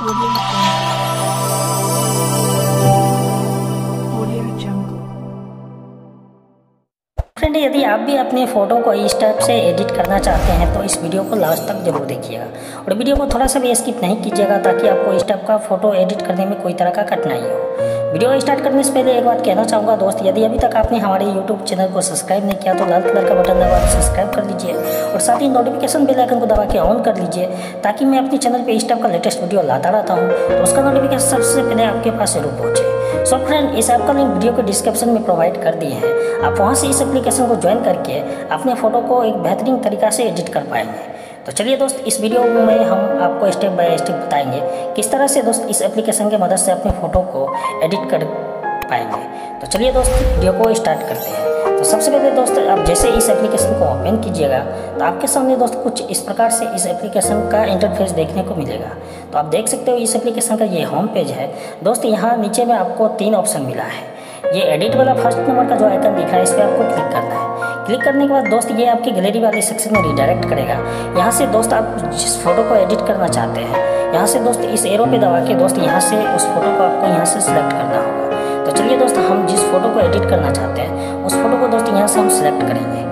Friend यदि आप भी अपने फ़ोटो को इस टाइप से एडिट करना चाहते हैं तो इस वीडियो को लास्ट तक ज़रूर देखिएगा। और वीडियो को थोड़ा सा भी स्किप नहीं कीजिएगा, ताकि आपको इस टाइप का फ़ोटो एडिट करने में कोई तरह का कठिनाई हो। वीडियो स्टार्ट करने से पहले एक बात कहना चाहूँगा, दोस्त, यदि अभी तक आपने हमारे यूट्यूब चैनल को सब्सक्राइब नहीं किया तो लाल कलर का बटन दबा सब्सक्राइब कर लीजिए और साथ ही नोटिफिकेशन बेल आइकन को दबा के ऑन कर लीजिए, ताकि मैं अपने चैनल पर इस टाइप का लेटेस्ट वीडियो लाता रहता हूँ। तो उसका नोटिफिकेशन सबसे पहले आपके पास ज़रूर पहुँचे। सो फ्रेंड इस ऐप का लिंक वीडियो के डिस्क्रिप्शन में प्रोवाइड कर दिए हैं। आप वहाँ से इस एप्लीकेशन को ज्वाइन करके अपने फ़ोटो को एक बेहतरीन तरीका से एडिट कर पाएँगे। तो चलिए दोस्त, इस वीडियो में हम आपको स्टेप बाय स्टेप बताएँगे किस तरह से दोस्त इस एप्लीकेशन की मदद से अपने फ़ोटो को एडिट कर पाएँगे। तो चलिए दोस्त वीडियो को स्टार्ट करते हैं। तो सबसे पहले दोस्त, आप जैसे इस एप्लीकेशन को ओपन कीजिएगा तो आपके सामने दोस्त कुछ इस प्रकार से इस एप्लीकेशन का इंटरफेस देखने को मिलेगा। तो आप देख सकते हो इस एप्लीकेशन का ये होम पेज है। दोस्त, यहाँ नीचे में आपको तीन ऑप्शन मिला है। ये एडिट वाला फ़र्स्ट नंबर का जो आइकन दिख रहा है, इस पर आपको क्लिक करना है। क्लिक करने के बाद दोस्त, ये आपकी गैलरी वाले सेक्शन में रिडायरेक्ट करेगा। यहाँ से दोस्त, आप जिस फ़ोटो को एडिट करना चाहते हैं, यहाँ से दोस्त इस एरो पे दबा के दोस्त, यहाँ से उस फ़ोटो को आपको यहाँ से सिलेक्ट करना होगा। तो चलिए दोस्त, हम जिस फ़ोटो को एडिट करना चाहते हैं, उस फ़ोटो को दोस्त यहाँ से हम सिलेक्ट करेंगे।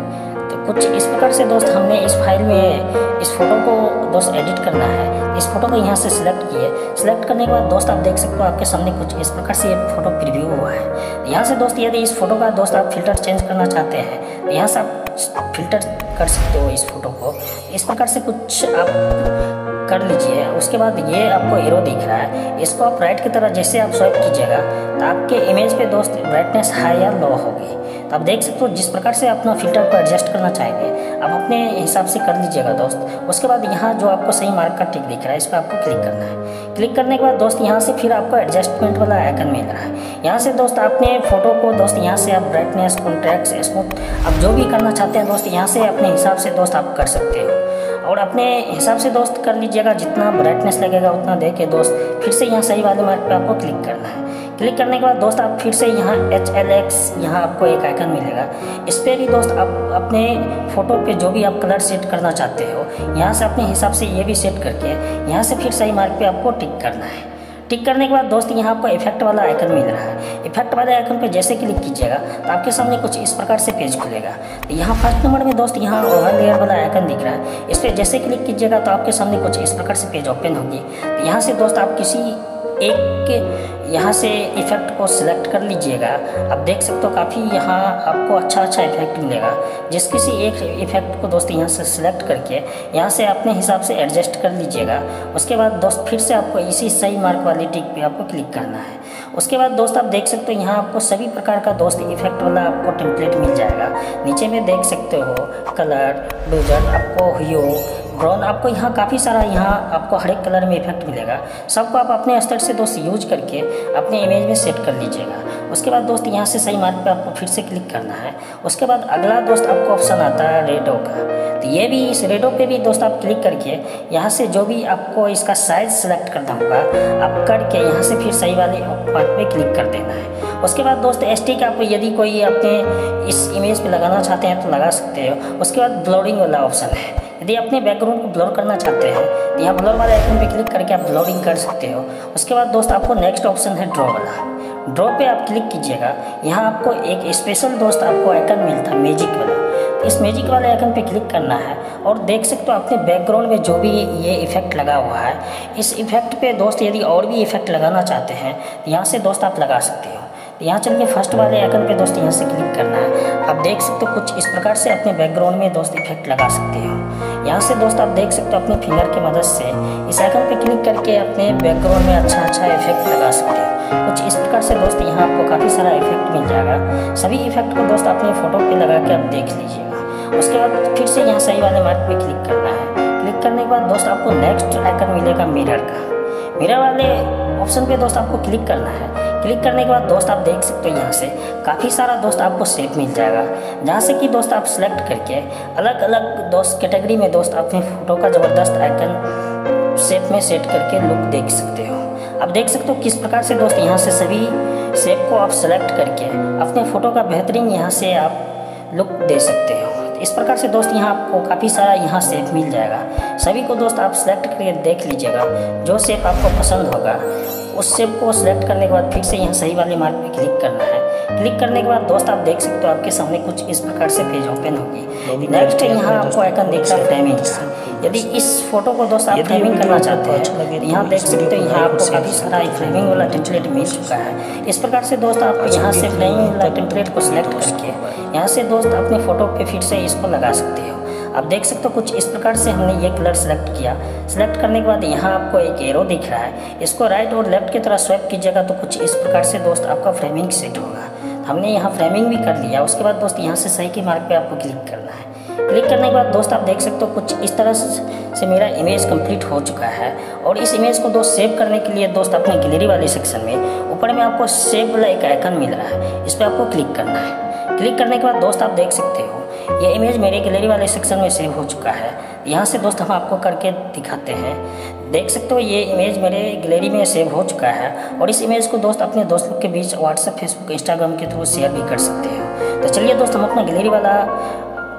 तो कुछ इस प्रकार से दोस्त हमने इस फ़ाइल में इस फ़ोटो को दोस्त एडिट करना है। इस फ़ोटो को यहाँ से सिलेक्ट किए। सिलेक्ट करने के बाद दोस्त आप देख सकते हो आपके सामने कुछ इस प्रकार से ये फ़ोटो प्रीव्यू हुआ है। यहाँ से दोस्त यदि इस फ़ोटो का दोस्त आप फ़िल्टर चेंज करना चाहते हैं तो यहाँ से आप फ़िल्टर कर सकते हो इस फ़ोटो को। इस प्रकार से कुछ आप कर लीजिए। उसके बाद ये आपको हीरो दिख रहा है। इसको आप राइट की तरह जैसे आप स्वाइप कीजिएगा तो आपके इमेज पे दोस्त ब्राइटनेस हाई या लो होगी। तो आप देख सकते हो जिस प्रकार से अपना फ़िल्टर को एडजस्ट करना चाहेंगे, आप अपने हिसाब से कर लीजिएगा दोस्त। उसके बाद यहाँ जो आपको सही मार्क का टिक दिख रहा है, इस पर आपको क्लिक करना है। क्लिक करने के बाद दोस्त यहाँ से फिर आपको एडजस्टमेंट वाला आइकन मिल रहा है। यहाँ से दोस्त आपने फ़ोटो को दोस्त यहाँ से आप ब्राइटनेस कॉन्ट्रैक्ट स्मूथ आप जो भी करना चाहते हैं दोस्त, यहाँ से अपने हिसाब से दोस्त आप कर सकते हो। और अपने हिसाब से दोस्त कर लीजिएगा, जितना ब्राइटनेस लगेगा उतना दे के दोस्त फिर से यहाँ सही वाले मार्क पर आपको क्लिक करना है। क्लिक करने के बाद दोस्त आप फिर से यहाँ एच एल एक्स यहाँ आपको एक आइकन मिलेगा। इस पर भी दोस्त आप अपने फ़ोटो पे जो भी आप कलर सेट करना चाहते हो, यहाँ से अपने हिसाब से ये भी सेट करके, यहाँ से फिर सही मार्क पर आपको टिक करना है। टिक करने के बाद दोस्त, यहाँ आपको इफ़ेक्ट वाला आइकन मिल रहा है। इफ़ेक्ट वाले आइकन पर जैसे क्लिक कीजिएगा तो आपके सामने कुछ इस प्रकार से पेज खुलेगा। तो यहाँ फ़र्स्ट नंबर में दोस्त, यहाँ ओवर लेयर वाला आइकन दिख रहा है। इस पर जैसे क्लिक कीजिएगा तो आपके सामने कुछ इस प्रकार से पेज ओपन होगी। तो यहाँ से दोस्त, आप किसी एक यहाँ से इफ़ेक्ट को सिलेक्ट कर लीजिएगा। आप देख सकते हो काफ़ी यहाँ आपको अच्छा अच्छा इफ़ेक्ट मिलेगा। जिस किसी एक इफ़ेक्ट को दोस्त यहाँ से सिलेक्ट करके यहाँ से अपने हिसाब से एडजस्ट कर लीजिएगा। उसके बाद दोस्त फिर से आपको इसी सही मार्क वाली टिक पे आपको क्लिक करना है। उसके बाद दोस्त आप देख सकते हो यहाँ आपको सभी प्रकार का दोस्त इफ़ेक्ट वाला आपको टेम्पलेट मिल जाएगा। नीचे में देख सकते हो कलर डूजर आपको ह्यू ब्राउन आपको यहाँ काफ़ी सारा यहाँ आपको हर एक कलर में इफ़ेक्ट मिलेगा। सबको आप अपने स्तर से दोस्त यूज़ करके अपने इमेज में सेट कर लीजिएगा। उसके बाद दोस्त यहाँ से सही मार्क पे आपको फिर से क्लिक करना है। उसके बाद अगला दोस्त आपको ऑप्शन आता है रेडो का। तो ये भी इस रेडो पे भी दोस्त आप क्लिक करके यहाँ से जो भी आपको इसका साइज़ सेलेक्ट करना होगा, आप करके यहाँ से फिर सही वाले पार्ट पे क्लिक कर देना है। उसके बाद दोस्त एस टी का आप यदि कोई अपने इस इमेज पे लगाना चाहते हैं तो लगा सकते हो। उसके बाद ब्लोरिंग वाला ऑप्शन है। यदि अपने बैकग्राउंड को ब्लर करना चाहते हैं तो यहाँ ब्लर वाले आइकन पे क्लिक करके आप ब्लरिंग कर सकते हो। उसके बाद दोस्त, आपको नेक्स्ट ऑप्शन है ड्रॉ वाला। ड्रॉ पे आप क्लिक कीजिएगा। यहाँ आपको एक स्पेशल दोस्त, आपको आइकन मिलता है मैजिक वाला। इस मैजिक वाले आइकन पे क्लिक करना है और देख सकते हो अपने बैकग्राउंड में जो भी ये इफ़ेक्ट लगा हुआ है। इस इफ़ेक्ट पे दोस्त, यदि और भी इफ़ेक्ट लगाना चाहते हैं तो यहाँ से दोस्त आप लगा सकते हो। यहाँ चलिए फ़र्स्ट वाले आइकन पे दोस्त यहाँ से क्लिक करना है। आप देख सकते हो कुछ इस प्रकार से अपने बैकग्राउंड में दोस्त इफ़ेक्ट लगा सकते हो। यहाँ से दोस्त आप देख सकते हो अपने फिंगर की मदद से इस आइकन पे क्लिक करके अपने बैकग्राउंड में अच्छा अच्छा इफ़ेक्ट लगा सकते हो। कुछ इस प्रकार से दोस्त यहाँ आपको काफ़ी सारा इफ़ेक्ट मिल जाएगा। सभी इफ़ेक्ट को दोस्त अपने फ़ोटो पे लगा के आप देख लीजिएगा। उसके बाद फिर से यहाँ सही वाले मार्क पे क्लिक करना है। क्लिक करने के बाद दोस्त आपको नेक्स्ट आइकन मिलेगा मिरर का। मिरर वाले ऑप्शन पे दोस्त आपको क्लिक करना है। क्लिक करने के बाद दोस्त आप देख सकते हो यहाँ से काफ़ी सारा दोस्त आपको शेप मिल जाएगा। जहाँ से कि दोस्त आप सेलेक्ट करके अलग अलग दोस्त कैटेगरी में दोस्त अपने फ़ोटो का ज़बरदस्त आइकन सेप में सेट करके लुक देख सकते हो। आप देख सकते हो किस प्रकार से दोस्त यहाँ से सभी सेप को आप सेलेक्ट करके अपने फ़ोटो का बेहतरीन यहाँ से आप लुक दे सकते हो। इस प्रकार से दोस्त यहाँ आपको काफ़ी सारा यहाँ सेप मिल जाएगा। सभी को दोस्त आप सेलेक्ट करके देख लीजिएगा, जो सेप आपको पसंद होगा। उस सेप को सिलेक्ट करने के बाद फिर से यहाँ सही वाले मार्क पे क्लिक करना है। क्लिक करने के बाद दोस्त आप देख सकते हो आपके सामने कुछ इस प्रकार से पेज ओपन होगी। नेक्स्ट यहाँ आपको आइकन दिख रहा है। फ्रेमिंग यदि इस फ़ोटो को दोस्त आप फ्रेमिंग करना चाहते हैं तो यहाँ देख सकते हो यहाँ आपको काफ़ी सारा फ्रेमिंग वाला टेम्पलेट मिल चुका है। इस प्रकार से दोस्त आप यहाँ से फ्रेमिंग वाला टेम्पलेट को सिलेक्ट करके यहाँ से दोस्त अपने फ़ोटो पे फिर से इसको लगा सकते हो। आप देख सकते हो कुछ इस प्रकार से हमने ये कलर सेलेक्ट किया। सेलेक्ट करने के बाद यहाँ आपको एक एरो दिख रहा है। इसको राइट और लेफ़्ट की तरह स्वैप कीजिएगा तो कुछ इस प्रकार से दोस्त आपका फ्रेमिंग सेट होगा। हमने यहाँ फ्रेमिंग भी कर लिया। उसके बाद दोस्त यहाँ से सही के मार्क पे आपको क्लिक करना है। क्लिक करने के बाद दोस्त आप देख सकते हो कुछ इस तरह से मेरा इमेज कंप्लीट हो चुका है। और इस इमेज को दोस्त सेव करने के लिए दोस्त अपने गैलरी वाले सेक्शन में ऊपर में आपको सेव वाला एक आइकन मिल रहा है। इस पर आपको क्लिक करना है। क्लिक करने के बाद दोस्त आप देख सकते हो ये इमेज मेरे गैलरी वाले सेक्शन में सेव हो चुका है। यहाँ से दोस्त हम आपको करके दिखाते हैं। देख सकते हो ये इमेज मेरे गैलरी में सेव हो चुका है और इस इमेज को दोस्त अपने दोस्तों के बीच व्हाट्सएप फेसबुक इंस्टाग्राम के थ्रू शेयर भी कर सकते हैं। तो चलिए दोस्त हम अपना गैलरी वाला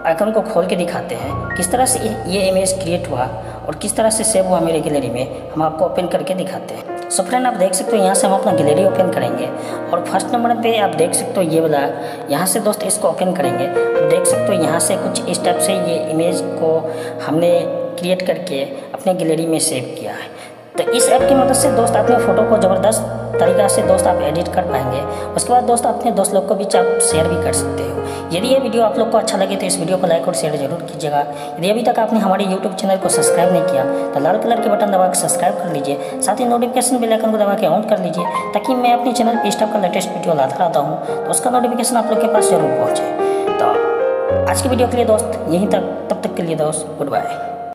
आइकन को खोल के दिखाते हैं। किस तरह से ये इमेज क्रिएट हुआ और किस तरह से सेव हुआ मेरे गैलरी में, हम आपको ओपन करके दिखाते हैं। सो फ्रेंड आप देख सकते हो, यहाँ से हम अपना गैलरी ओपन करेंगे। और फ़र्स्ट नंबर पे आप देख सकते हो ये वाला, यहाँ से दोस्त इसको ओपन करेंगे। देख सकते हो, यहाँ से कुछ स्टेप से ये इमेज को हमने क्रिएट करके अपने गैलरी में सेव किया है। तो इस ऐप की मदद से दोस्त अपने फ़ोटो को ज़बरदस्त तरीका से दोस्त आप एडिट कर पाएँगे। उसके बाद दोस्त अपने दोस्त लोग को बीच आप शेयर भी कर सकते हो। यदि ये वीडियो आप लोग को अच्छा लगे तो इस वीडियो को लाइक और शेयर ज़रूर कीजिएगा। यदि अभी तक आपने हमारे यूट्यूब चैनल को सब्सक्राइब नहीं किया तो लाल कलर के बटन दबा के सब्सक्राइब कर लीजिए। साथ ही नोटिफिकेशन बेल आइकन को दबा के ऑन कर लीजिए, ताकि मैं अपने चैनल पर इस का लेटेस्ट वीडियो लाता रहता हूँ तो उसका नोटिफिकेशन आप लोग के पास ज़रूर पहुँचे। तो आज की वीडियो के लिए दोस्त यहीं तक, तब तक के लिए दोस्त गुड बाय